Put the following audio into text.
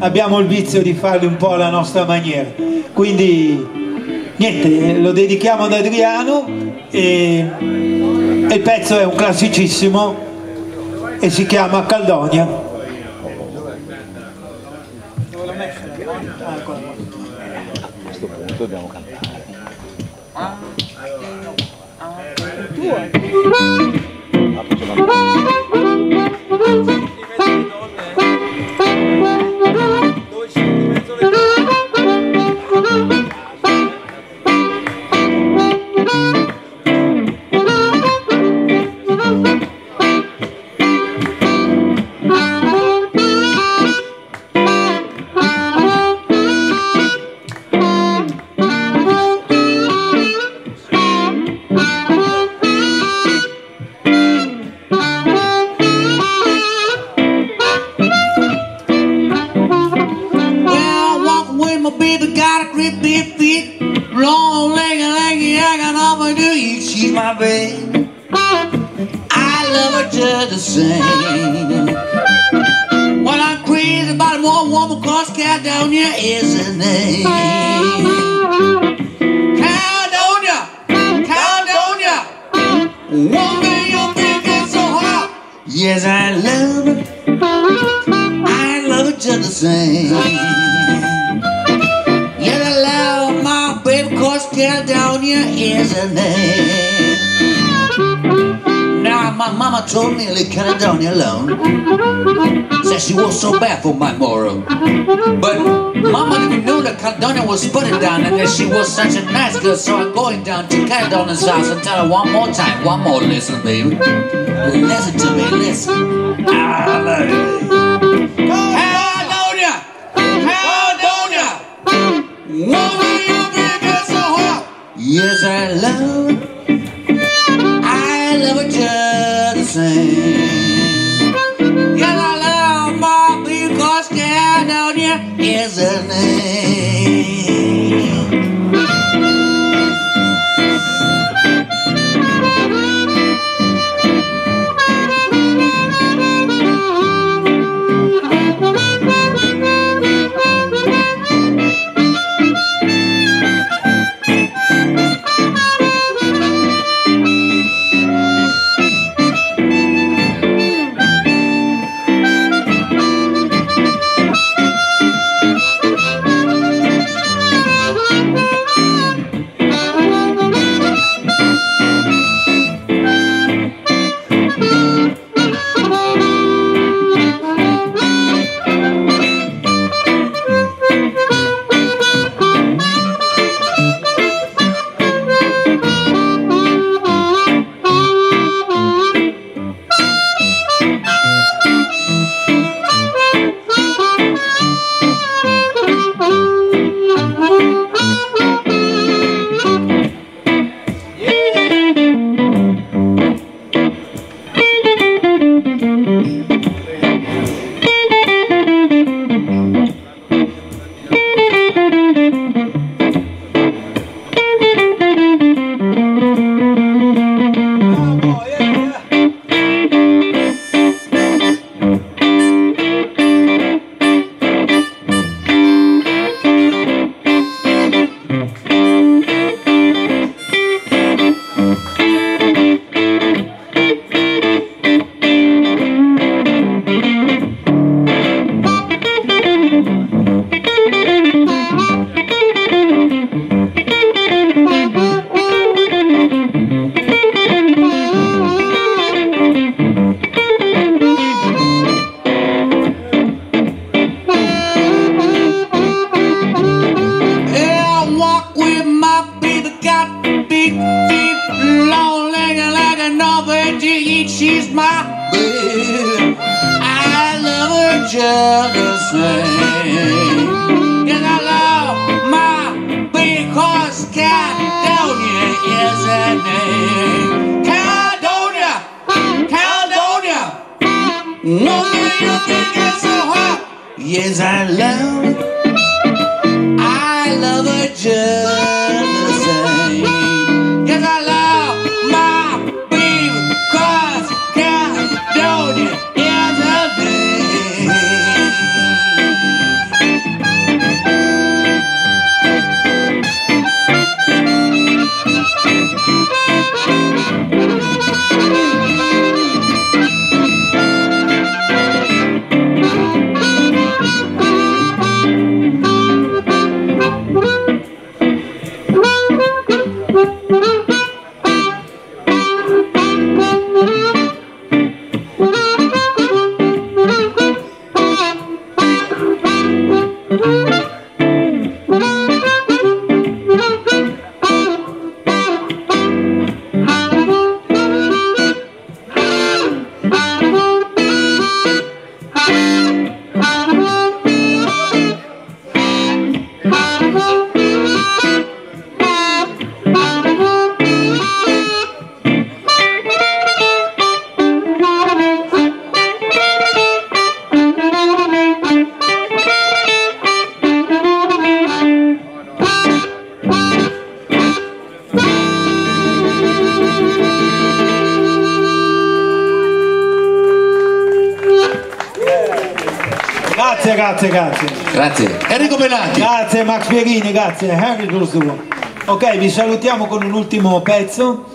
abbiamo il vizio di farli un po' alla nostra maniera. Quindi niente, lo dedichiamo ad Adriano e, e il pezzo è un classicissimo e si chiama Caldonia. Dobbiamo cantare. Ah, facciamo- my baby, got a great big feet. Long leg leggy, I got all my do eat. She's my baby. I love her just the same. Well, I'm crazy about a one woman cause Caledonia is her name. Caledonia, Caledonia, woman, you're thinking so hot. Yes, I love her. I love her just the same. Caledonia is her name. Now my mama told me to leave Caledonia alone. Said she was so bad for my moral. But mama didn't know that Caledonia was putting down and that she was such a nice girl. So I'm going down to Caledonia's house and tell her one more time, one more listen, baby. Listen to me, listen. I love you. Is Like a Norwegian. She's my baby. I love her just the same. Yes, I love my baby cause Caledonia is her name. Caledonia, Caledonia, woman, you think it's so hot. Yes, I love Grazie, grazie, grazie. Grazie. Enrico Benatti. Grazie Max Pierini, grazie. Giusto. Ok, vi salutiamo con un ultimo pezzo.